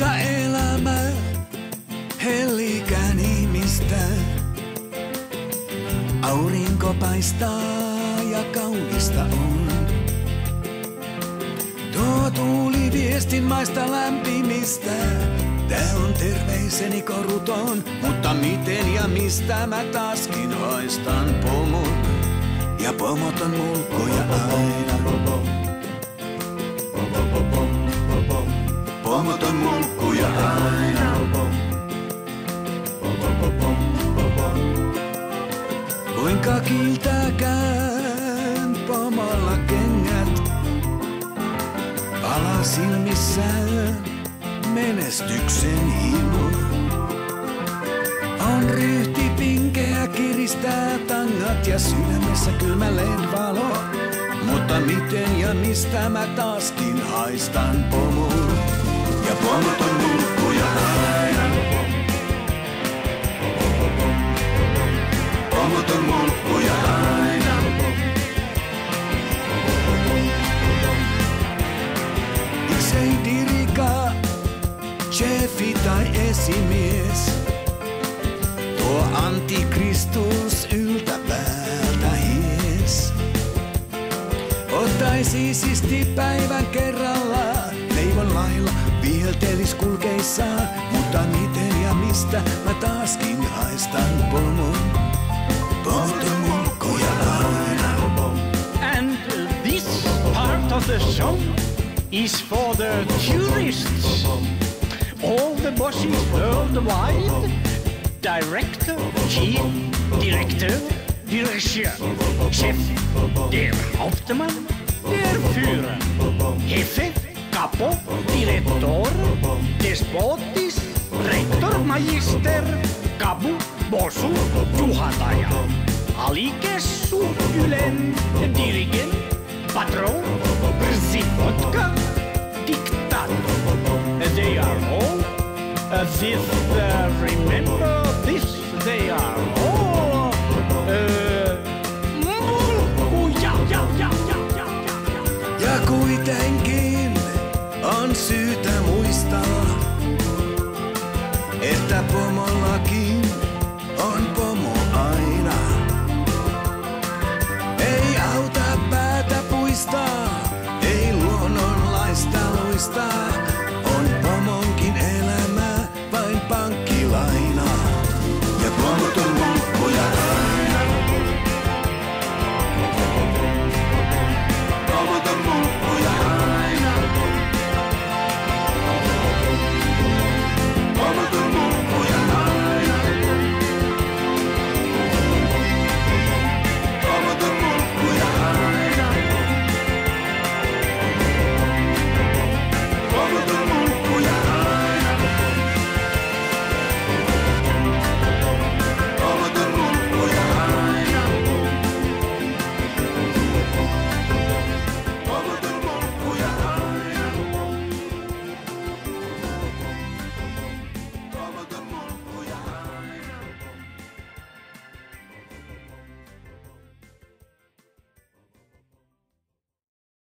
Rankka elämä, hellikään ihmistä. Aurinko paistaa ja kaunista on. Tuo tuuli viestin maista lämpimistä. Tää on terveiseni koruton, mutta miten ja mistä mä taaskin haistan pomon. Ja pomot on mulkkoja. On mulkkuja aina. Kuinka kiiltääkään pomolla kengät, pala silmissään menestyksen himo. On ryhti pinkeä kiristää tangat ja sydämessä kylmälleen valo. Mutta miten ja mistä mä taaskin haistan pomon. Ja pomot on mulkkuja aina. Pomot on mulkkuja aina. Miksei dirika, chefi tai esimies? Tuo antikristus yltäpäältä hies. Ottaisi siisti päivän kerralla, leivon lailla kulkeissaan. Mutta miten ja mistä mä taaskin haistan pomon. And this part of the show is for the tourists. All the bosses worldwide, director, chief, director, Direktör, chef, der Hauptmann, der Führer, Jefe, Capo, Direktor, Despotis, Rektor, Magister, Kabu, Bosu, Juhataja, Alikessu, Ylen, Dirigen, Patron, Zipotka, Diktator. They are all, this, uh, remember this, they are all on syytä muistaa, että pomollakin on pomo aina. Ei auta päätä puistaa, ei luonnonlaista luistaa.